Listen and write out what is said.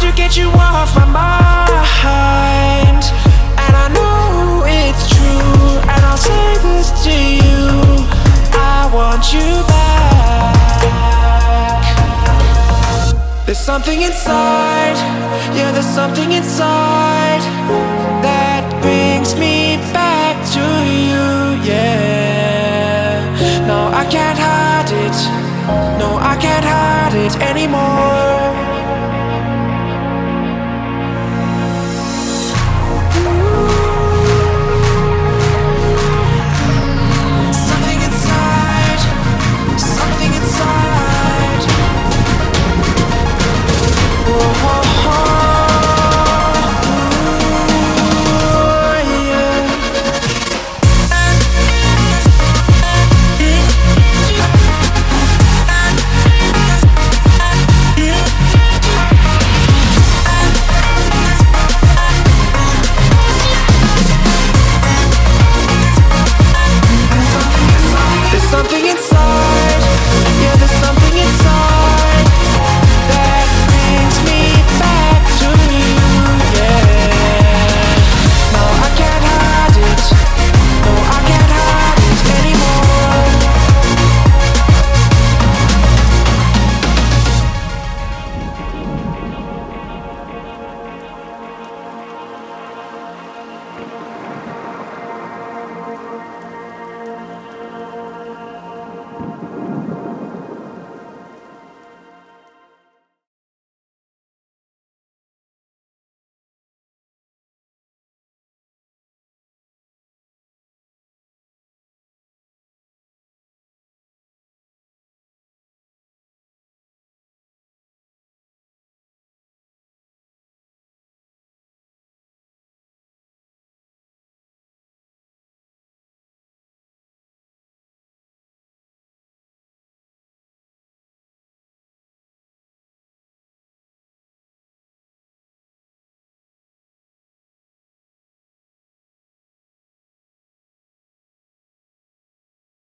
to get you off my mind. And I know it's true, and I'll say this to you. I want you back. There's something inside, yeah, there's something inside